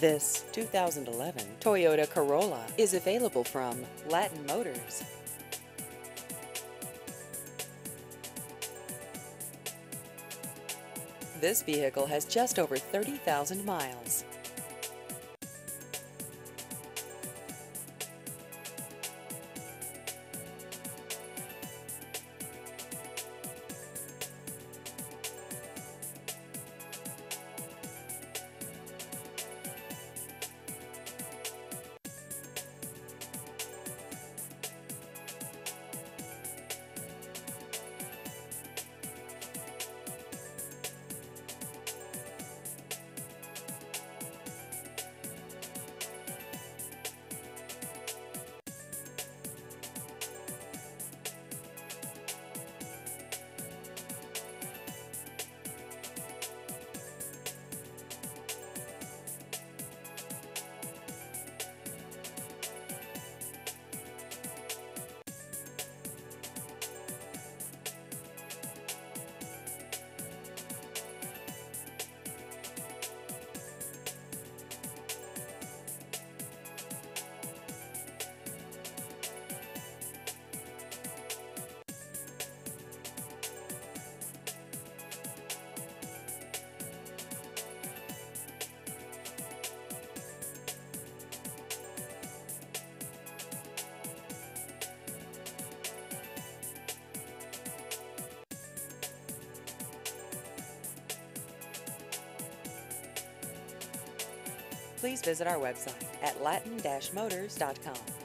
This 2011 Toyota Corolla is available from Latin Motors. This vehicle has just over 30,000 miles. Please visit our website at latin-motors.com.